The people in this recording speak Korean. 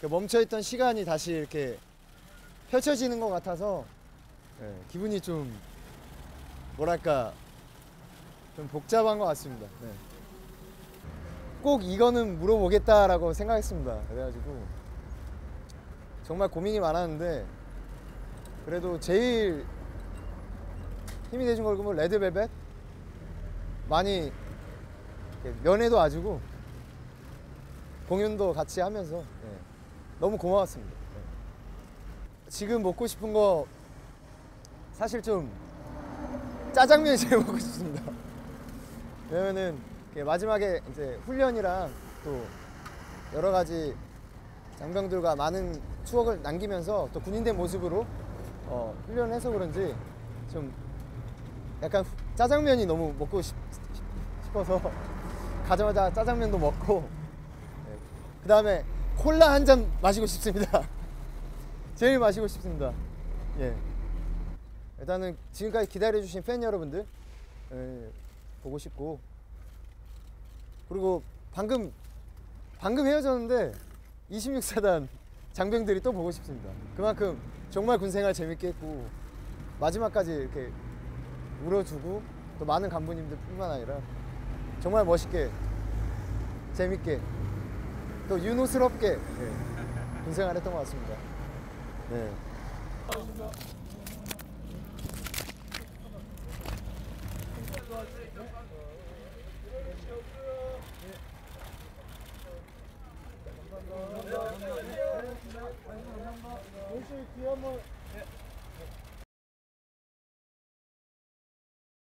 그 멈춰있던 시간이 다시 이렇게 펼쳐지는 것 같아서 예, 기분이 좀 뭐랄까 좀 복잡한 것 같습니다. 네. 꼭 이거는 물어보겠다라고 생각했습니다. 그래가지고 정말 고민이 많았는데 그래도 제일 힘이 돼준 걸그룹은 레드벨벳 많이 면회도 와주고 공연도 같이 하면서 예, 너무 고마웠습니다. 예. 지금 먹고 싶은 거 사실 좀 짜장면이 제일 먹고 싶습니다. 왜냐면은 마지막에 이제 훈련이랑 또 여러 가지 장병들과 많은 추억을 남기면서 또 군인된 모습으로 어, 훈련을 해서 그런지 좀 약간 후- 짜장면이 너무 먹고 싶, 어서 가자마자 짜장면도 먹고 그 다음에 콜라 한 잔 마시고 싶습니다. 제일 마시고 싶습니다. 예. 일단은 지금까지 기다려주신 팬 여러분들 예, 보고 싶고 그리고 방금 방금 헤어졌는데 26사단 장병들이 또 보고 싶습니다. 그만큼 정말 군생활 재밌게 했고 마지막까지 이렇게 울어주고 또 많은 간부님들뿐만 아니라 정말 멋있게 재밌게 또 윤호스럽게 예, 군생활 했던 것 같습니다. 네. 혹시 뒤에 한번